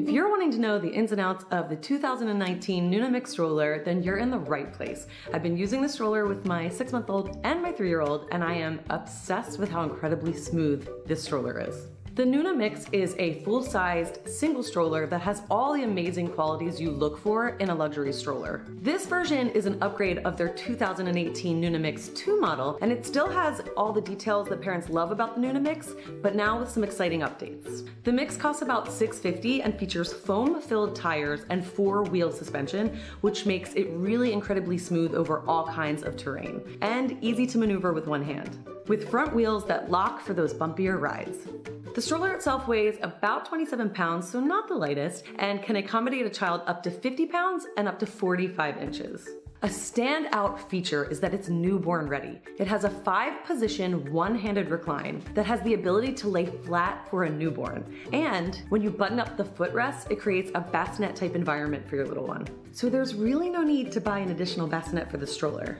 If you're wanting to know the ins and outs of the 2019 Nuna Mixx stroller, then you're in the right place. I've been using the stroller with my six month old and my three year old, and I am obsessed with how incredibly smooth this stroller is. The Nuna Mixx is a full-sized single stroller that has all the amazing qualities you look for in a luxury stroller. This version is an upgrade of their 2018 Nuna Mixx 2 model, and it still has all the details that parents love about the Nuna Mixx, but now with some exciting updates. The Mixx costs about 650 and features foam-filled tires and four-wheel suspension, which makes it really incredibly smooth over all kinds of terrain, and easy to maneuver with one hand, with front wheels that lock for those bumpier rides. The stroller itself weighs about 27 pounds, so not the lightest, and can accommodate a child up to 50 pounds and up to 45 inches. A standout feature is that it's newborn ready. It has a five position, one handed recline that has the ability to lay flat for a newborn. And when you button up the footrest, it creates a bassinet type environment for your little one. So there's really no need to buy an additional bassinet for the stroller.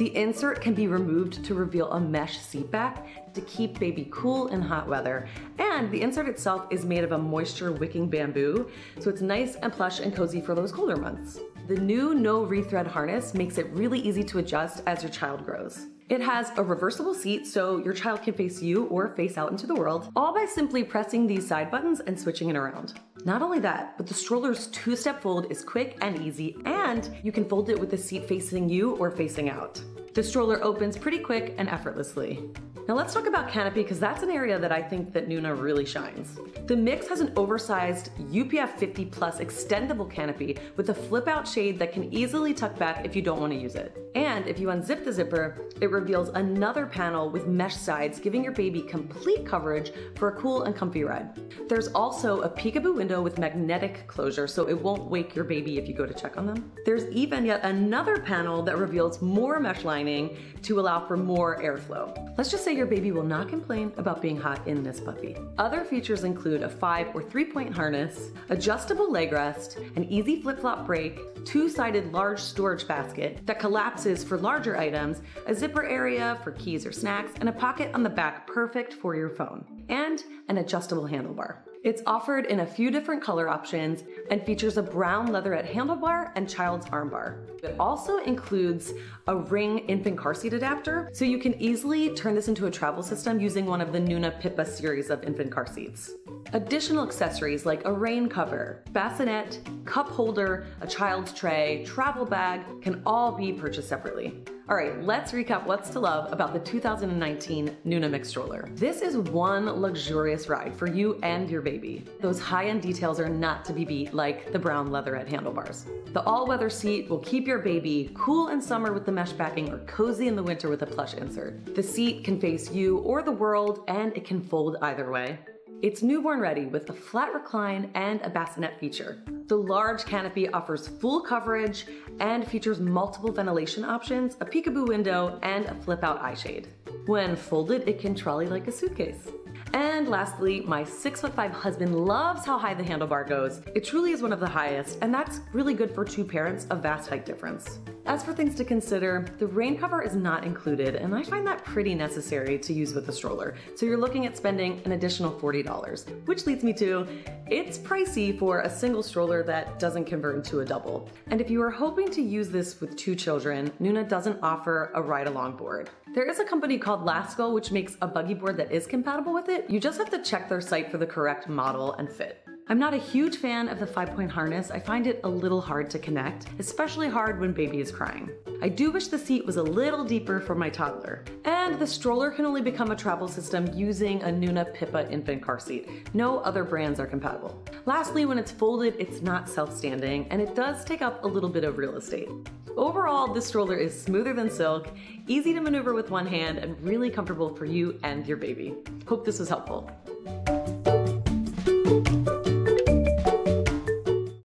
The insert can be removed to reveal a mesh seat back to keep baby cool in hot weather. And the insert itself is made of a moisture wicking bamboo, so it's nice and plush and cozy for those colder months. The new no rethread harness makes it really easy to adjust as your child grows. It has a reversible seat so your child can face you or face out into the world, all by simply pressing these side buttons and switching it around. Not only that, but the stroller's two-step fold is quick and easy, and you can fold it with the seat facing you or facing out. The stroller opens pretty quick and effortlessly. Now let's talk about canopy because that's an area that I think that Nuna really shines. The Mixx has an oversized UPF 50 plus extendable canopy with a flip out shade that can easily tuck back if you don't want to use it. And if you unzip the zipper, it reveals another panel with mesh sides giving your baby complete coverage for a cool and comfy ride. There's also a peekaboo window with magnetic closure so it won't wake your baby if you go to check on them. There's even yet another panel that reveals more mesh lining to allow for more airflow. Let's just say your baby will not complain about being hot in this puppy. Other features include a five or three point harness, adjustable leg rest, an easy flip flop brake, two-sided large storage basket that collapses for larger items, a zipper area for keys or snacks, and a pocket on the back perfect for your phone, and an adjustable handlebar. It's offered in a few different color options and features a brown leatherette handlebar and child's armbar. It also includes a ring infant car seat adapter, so you can easily turn this into a travel system using one of the Nuna Pipa series of infant car seats. Additional accessories like a rain cover, bassinet, cup holder, a child's tray, travel bag can all be purchased separately. All right, let's recap what's to love about the 2019 Nuna Mixx stroller. This is one luxurious ride for you and your baby. Those high-end details are not to be beat like the brown leatherette handlebars. The all-weather seat will keep your baby cool in summer with the mesh backing or cozy in the winter with a plush insert. The seat can face you or the world and it can fold either way. It's newborn ready with a flat recline and a bassinet feature. The large canopy offers full coverage and features multiple ventilation options, a peekaboo window, and a flip out eye shade. When folded, it can trolley like a suitcase. And lastly, my six foot five husband loves how high the handlebar goes. It truly is one of the highest, and that's really good for two parents, of vast height difference. As for things to consider, the rain cover is not included, and I find that pretty necessary to use with the stroller. So you're looking at spending an additional $40, which leads me to, it's pricey for a single stroller that doesn't convert into a double. And if you are hoping to use this with two children, Nuna doesn't offer a ride-along board. There is a company called Lascal which makes a buggy board that is compatible with it. You just have to check their site for the correct model and fit. I'm not a huge fan of the five point harness. I find it a little hard to connect, especially hard when baby is crying. I do wish the seat was a little deeper for my toddler. And the stroller can only become a travel system using a Nuna Pipa infant car seat. No other brands are compatible. Lastly, when it's folded, it's not self-standing and it does take up a little bit of real estate. Overall, this stroller is smoother than silk, easy to maneuver with one hand, and really comfortable for you and your baby. Hope this was helpful.